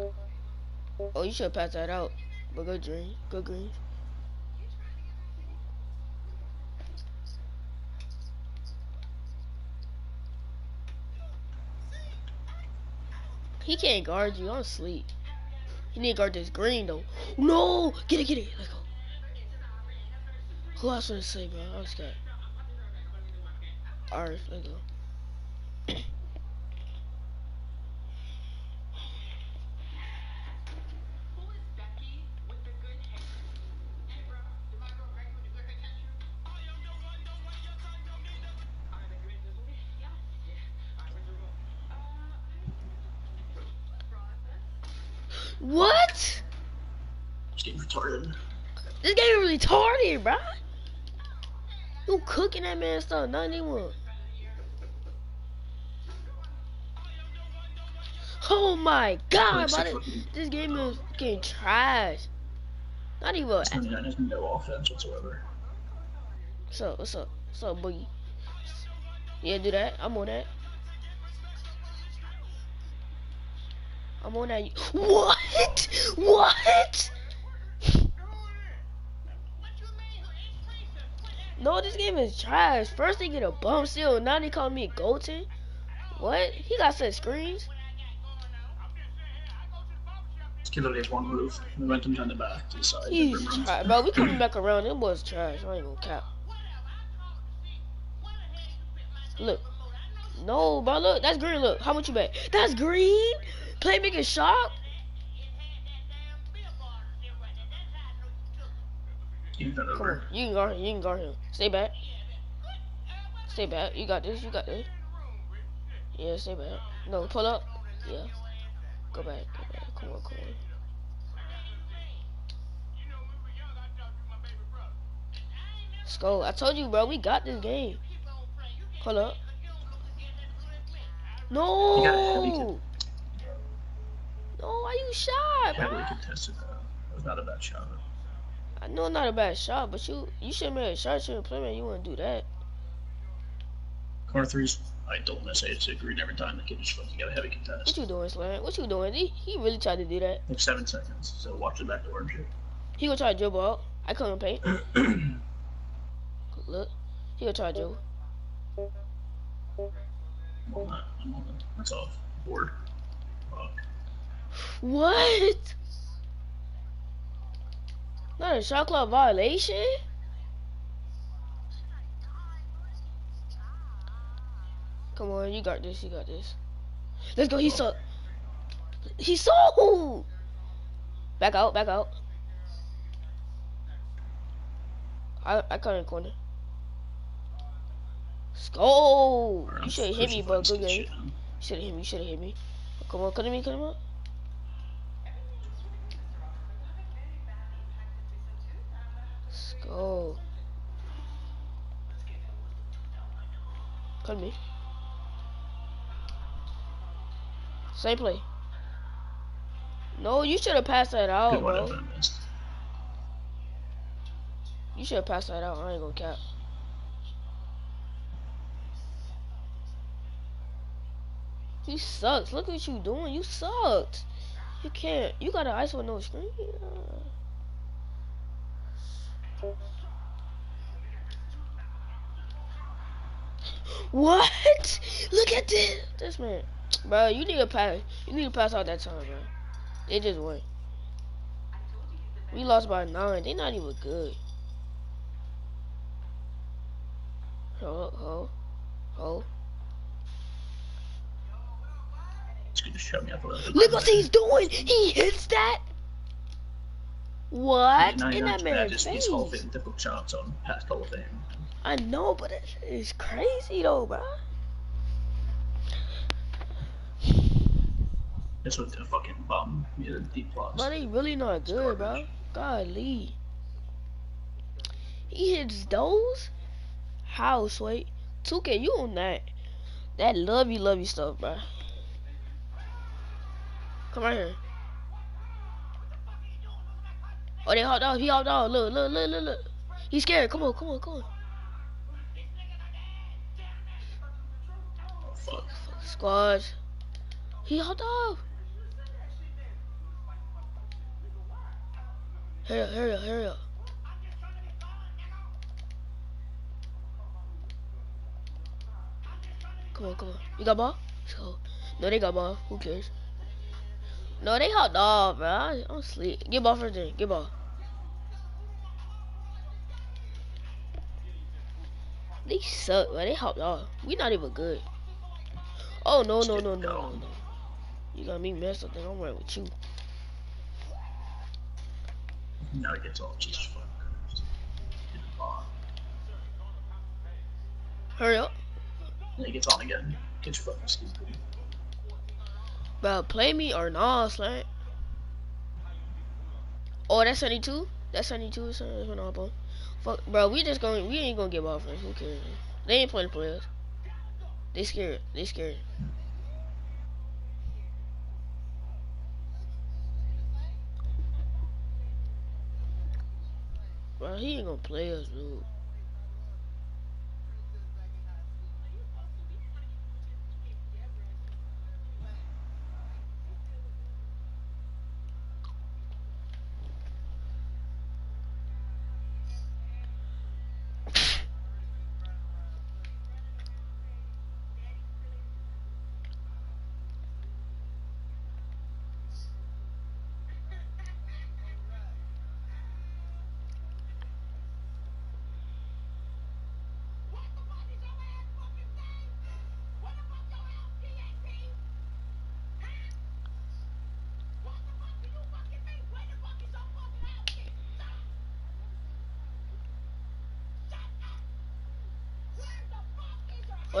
Oh, you should pass that out. But good green. Good green. He can't guard you. I'm asleep. He need to guard this green though. No! Get it, get it. Let go. Who else would say, bro? I was scared. Alright, let go. What? It's getting retarded. This game retarded, bro. You cooking that man stuff, not anyone. Oh my god, bro. This, this game is fucking trash. Not even. This man has no offense whatsoever. What's up? What's up? What's up, boogie? Yeah, do that. I'm on that. I'm on that. What? What? No, this game is trash. First they get a bum seal, now they call me Golden. What? He got set screens. Literally has one move. Momentum's on the back to the side. He's trash, bro. We coming back around. It was trash. I ain't gonna cap. Look. No, bro. Look, that's green. Look, how much you bet? That's green. Playmaker shot. He's done Come on, you can guard him. You can guard him. Stay back. Stay back. You got this. You got this. Yeah, stay back. No, pull up. Yeah. Go back. Go back. Come on, come on. Let's go. I told you, bro. We got this game. Hold up. You No. No, why you shot, Heavily bro? Ah. contested though. That was not a bad shot. I know not a bad shot, but you you should have made a shot. Played, man. You wouldn't do that. Corner threes. I don't miss it. It's a green every time. The kid just fucking got a heavy contest. What you doing, Slam? What you doing? He, he really tried to do that. Like seven seconds. So watch the back door and shit. He gonna try to dribble out. I couldn't paint. Look. He gonna try to dribble. I'm on that. I'm on that. That's off. Board. What? Not a shot clock violation? Come on, you got this, you got this. Let's go, he saw. He saw! Back out, back out. I, I cut in the corner. Go! You should have hit me, bro. Good game. You should have hit me, you should have hit me. Come on, cut me, cut him up. Let's go. Cut me. Same play. No, you should have passed that out, bro. You should have passed that out. I ain't gonna cap. You sucks. Look what you doing. You sucked. You can't. You got an ice with no screen. What? Look at this. This man, bro. You need to pass. You need to pass out that time, bro. They just went. We lost by nine. They not even good. Ho, ho, ho. It's good to shut me up a little. Look what he's doing. He hits that. What in that man's just face? these Hall of Fame difficult shots on past Hall of Fame. I know, but it's crazy though, bro. This one's a fucking bum. Yeah, the deep plus. But they really not good, bro. Golly. He hits those? How, sweet? 2K, you on that. That lovey, lovey stuff, bro. Come right here. Oh, they hopped off. He hopped off. Look, look, look, look, look. He's scared. Come on, come on, come on. Squad. He hopped off. Hurry up, hurry up, hurry up. Come on, come on. You got ball? Let's go. No, they got ball. Who cares? No, they hot dog, bro. I don't sleep. Get ball first then. Get ball. They suck, bro. They hot dog. We not even good. Oh, no, no, no, no, no. You got me messed up, then I'm right with you. Now it gets off. Jesus fucking Christ. Get the ball. Hurry up. And it gets on again. Get your fucking stupid. Bro, play me or nah, slant. Oh, that's 72? That's 72 or something? That's what I'm on. Fuck, bro, we just going, we ain't gonna get ball first. Who cares? They ain't playing players. They scared. They scared. Bro, he ain't gonna play us, dude.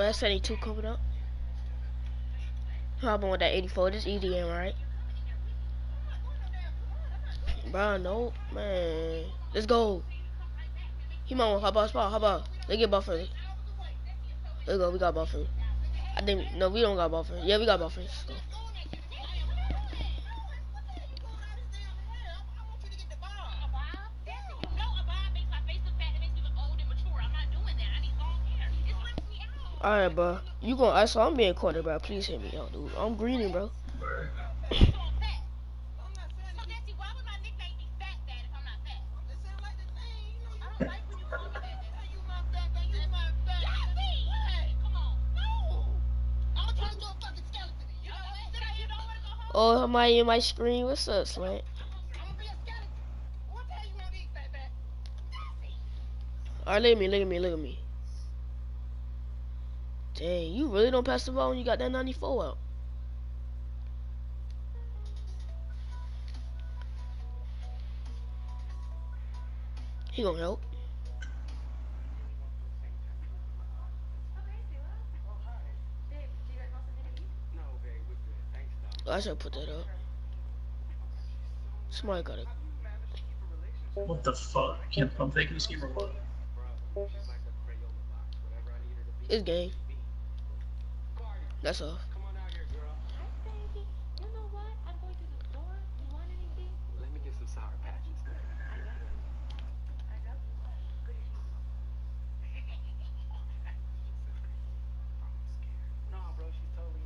That's 82 coming up. On with that 84. This EDM, right? Bro, no, man. Let's go. He might want hop on spot. Hop on. Let's get first. Let's go. We got first. I think, no, we don't got first. Yeah, we got first. Let's go. Alright, bro. You gonna, I saw I'm being cornered, bro. Please hit me out, dude. I'm greening, bro. Oh, am I in my screen? What's up, Slant? Alright, look at me, look at me, look at me. Dang, you really don't pass the ball when you got that 94 out. He gonna help. Oh, I should put that up. Somebody got it. What the fuck? I can't pump fake this game or what? It's game. That's all. Let me get some sour bro, she's totally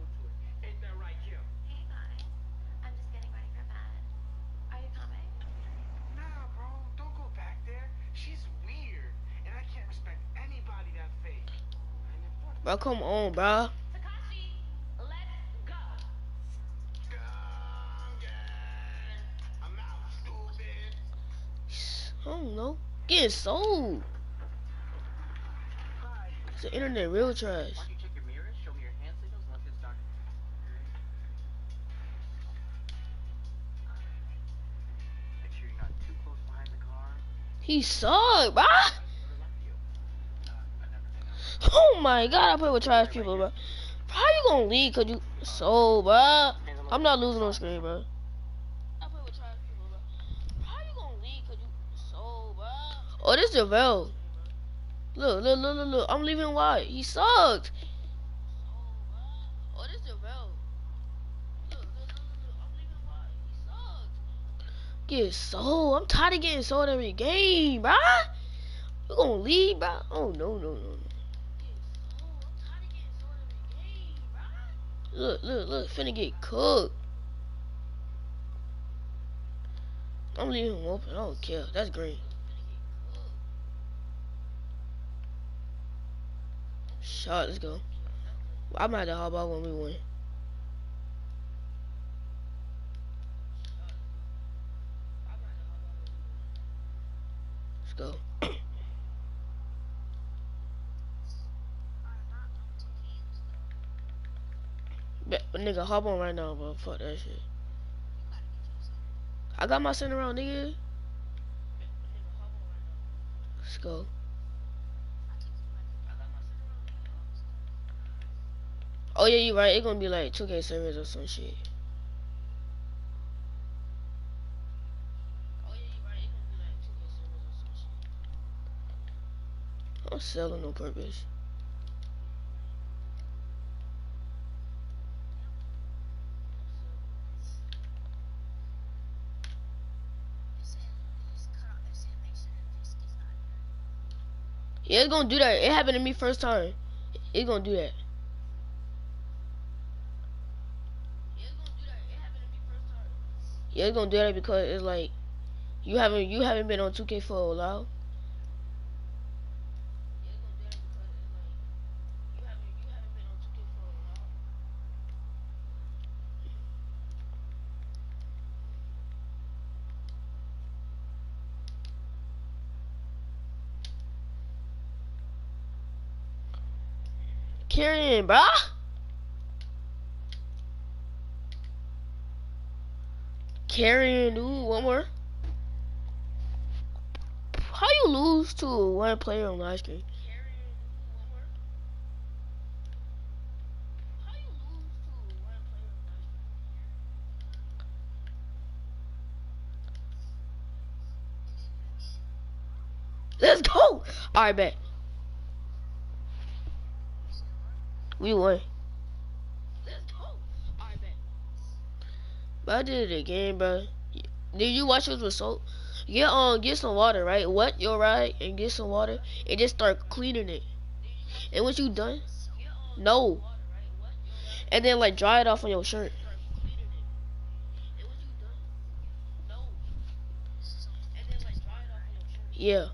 into suck, bro. Never left you. Uh, I never been out. Oh my god, I play with trash people, bro. How you gonna leave? Cause you so, bro. I'm not losing on screen, bro. I play with trash people, bro. How you gonna leave? Cause you so, bro. Oh, this Javel. Look, look, look, look, look. I'm leaving wide. He sucks. Oh. Look, look, look, look, look. I'm leaving. He sucks. Get sold. I'm tired of getting sold every game, bro. You gonna leave, bro? Oh no, no, no, no. Look, look, look, finna get cooked. I'm leaving him open. I don't care. That's great. Shot, let's go. I might have to hop out when we win. Let's go. Bet, nigga, hop on right now, bro. Fuck that shit. I got my center around, nigga. Let's go. Oh yeah, you right. It's gonna be like 2K servers or some shit. I'm selling on purpose. Yeah, it's gonna do that. It happened to me first time. It's gonna do that. Yeah, it's gonna do that because it's like you haven't you haven't been on 2K for a while. Carrying, bruh. Carrying, Ooh, One more. How you lose to one player on live stream? Let's go. All right, bet. We won. But I did it again, bro. Did you watch this with soap? Get um, get some water, right? Wet your ride and get some water and just start cleaning it. And once you done, no. And then like dry it off on your shirt. Yeah.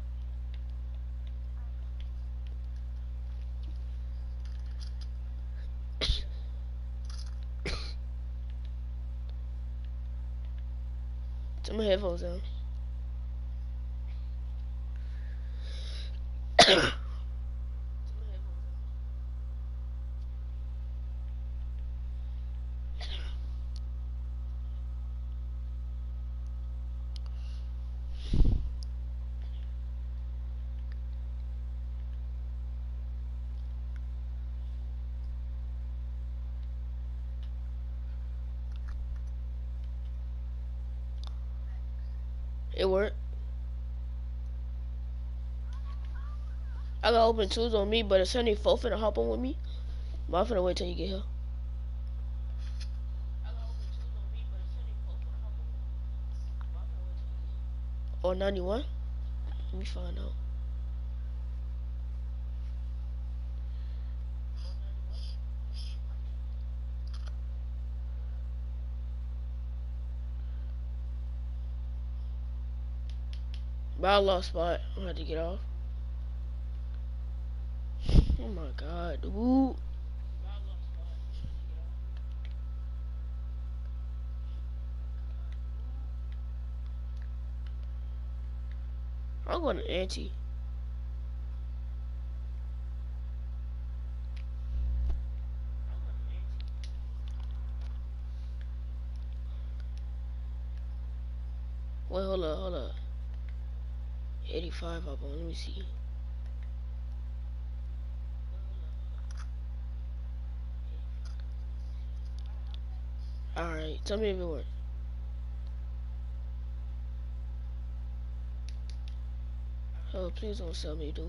My headphones down. It worked. I got open twos on me, but it's 74 finna hop on with me. But I'm finna wait till you get here. Or 91? Let me find out. But I lost spot. I'm had to get off. Oh my god, dude. I'm going to anti. Wait, hold up, hold up. 85 up on, let me see. Alright, tell me if it worked. Oh, please don't sell me, dude.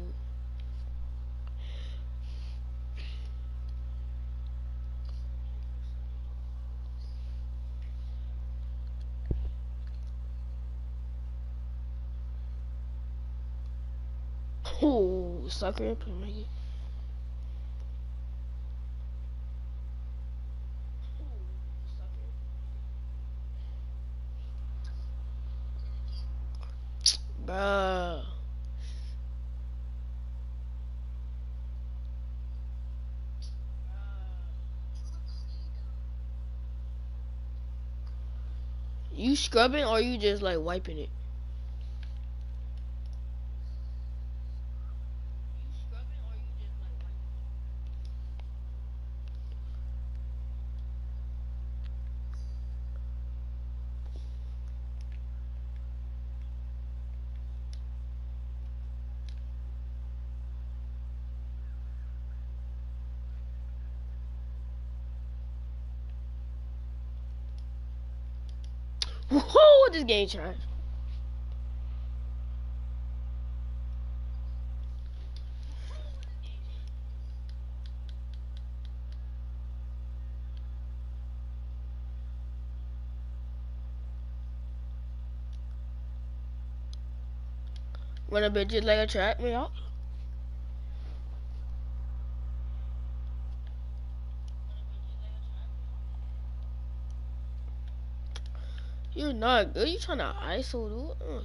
Maggie. Bruh. You scrubbing or you just like wiping it? Whoa, this game trash. Run a bitch just like a track me out. You're not good. You trying to ISO, dude?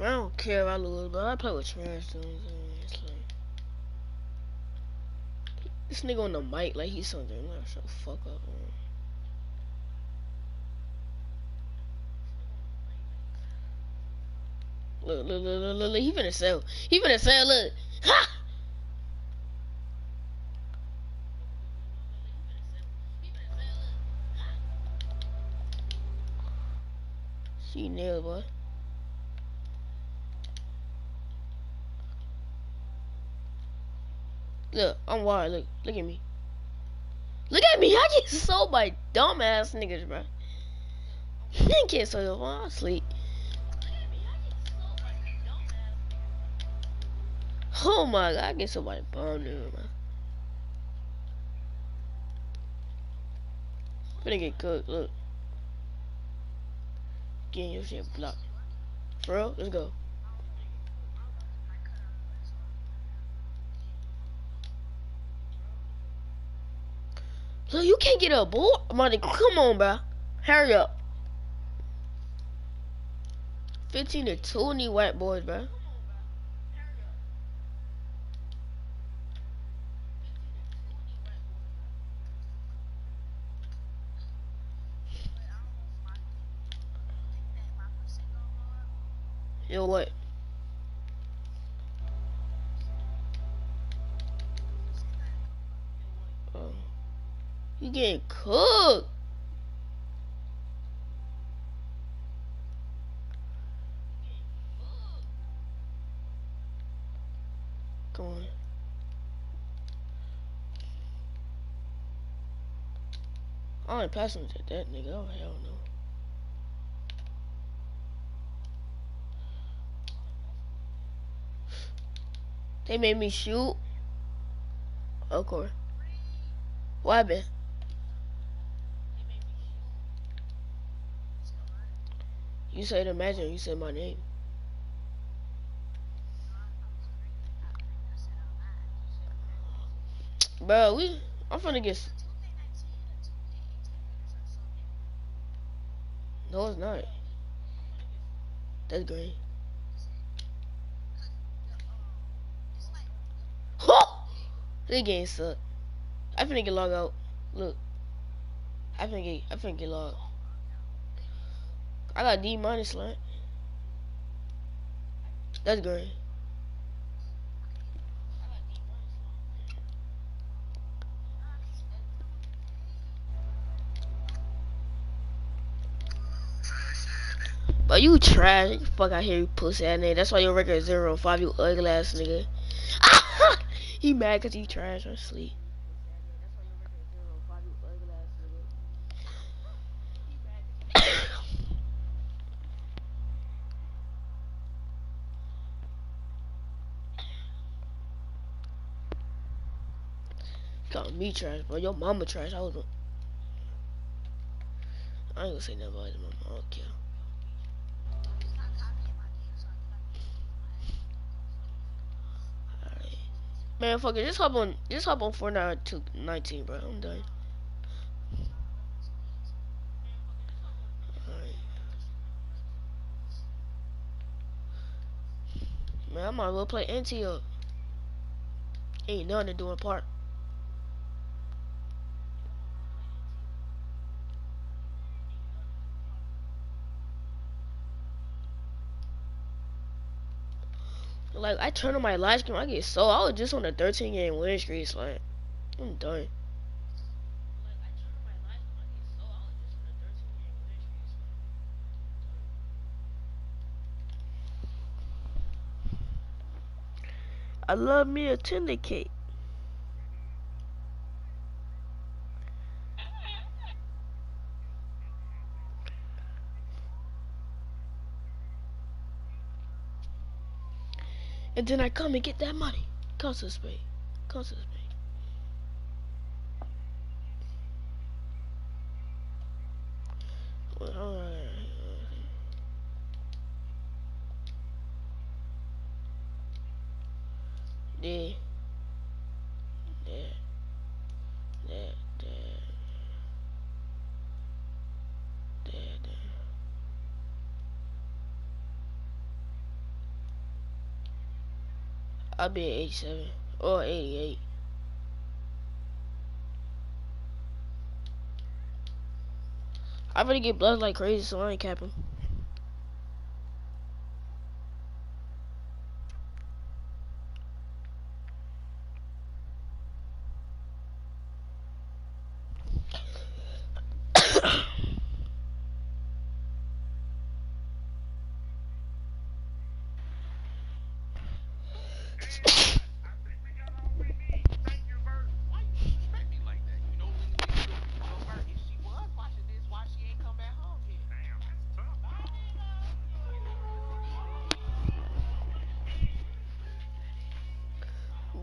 I don't care if I lose, but I play with trash dudes. It's like this nigga on the mic like he's something. I'm not shut the fuck up. Man. Look, look, look, look, look, look, he finna sell. He finna sell, look. Ha! She boy. Look, I'm wired. Look, look at me. Look at me. I get sold by dumbass niggas, bro. I can't sell your phone. I'll sleep. Oh my god, I get somebody bummed in, man. Finna get cooked, look. Getting your shit blocked. Real? Let's go. Look, you can't get a board. Money, come on, bro. Hurry up. 15 to 20 white boys, bro. Yo, what? Oh. Getting cooked. Come on. I ain't passing to that nigga. Oh, hell no. They made me shoot. Of course. What happened? You said imagine you said my name. Bro, we I'm finna get No it's not. That's green. This game suck. I finna get logged out. Look. I finna get I finna get logged. I got D minus slant. That's green. But you trash. The fuck out here, you pussy ass nigga. That's why your record is 0-5 you ugly ass nigga. he mad cause he trash or sleep. Got me trash, bro. Your mama trash. I was. I ain't gonna say nothing about his mama. I don't care. Man, fuck it. Just hop on. Just hop on Fortnite to 19, bro. I'm done. Alright. Man, I might as well play NT up. Ain't nothing to do in park. Like I turn on my live stream, I get so I was just on a 13 game win streak. So like, I'm done. I love me a tender cake. And then I come and get that money. Comes to me. Comes to me. I'll be at 87 or 88. I better get blood like crazy, so I ain't capping.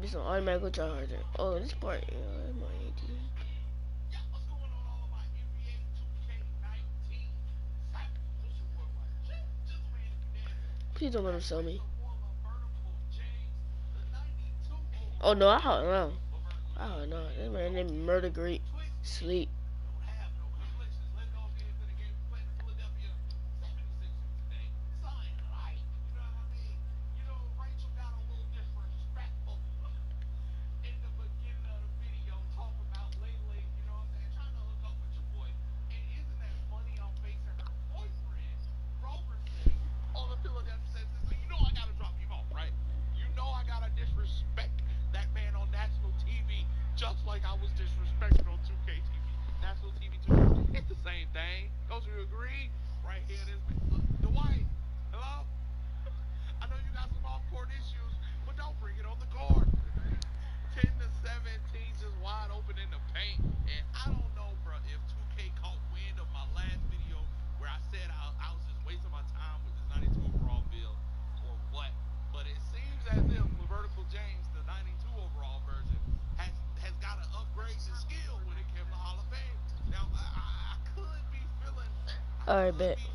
Be some automatic try harder. Oh, this part, yeah. Yeah, on my NBA 2K19 exclusive worldwide? Just, just ran it down. Please don't let him sell me. Former vertical James, the 92 Oh no, I don't know. I don't know. This man named Murder Great Sleep. Alright, bet.